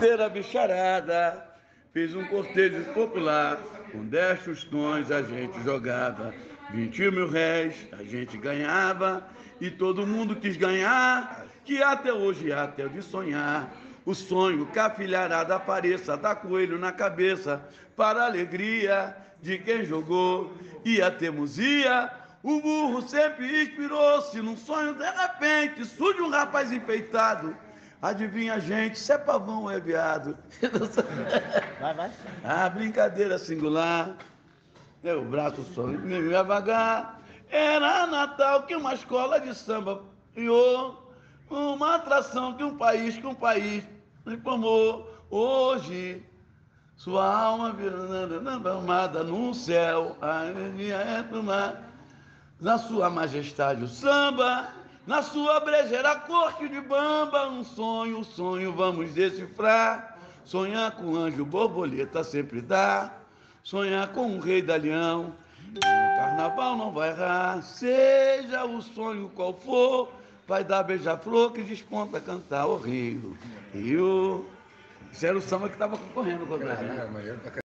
inteira bicharada fez um cortejo popular. Com dez tostões a gente jogava, 20 mil réis a gente ganhava. E todo mundo quis ganhar, que até hoje até de sonhar. O sonho que a filharada apareça, dá coelho na cabeça, para a alegria de quem jogou. E a teimosia, o burro sempre inspirou-se num sonho de repente, surge um rapaz enfeitado Adivinha, gente, se é pavão ou é viado? Vai, vai. Ah, brincadeira singular. Meu braço só me vagar. Era Natal que uma escola de samba criou. Uma atração que um país, que um país informou. Hoje, sua alma amada no céu, a energia é do mar. Na sua majestade o samba na sua brejeira corte de bamba, um sonho, um sonho vamos decifrar. Sonhar com anjo borboleta sempre dá. Sonhar com um rei da leão. No carnaval não vai errar. Seja o sonho qual for, vai dar beija-flor que desponta a cantar o Rio. Rio. Isso era o samba que estava concorrendo com Brasil.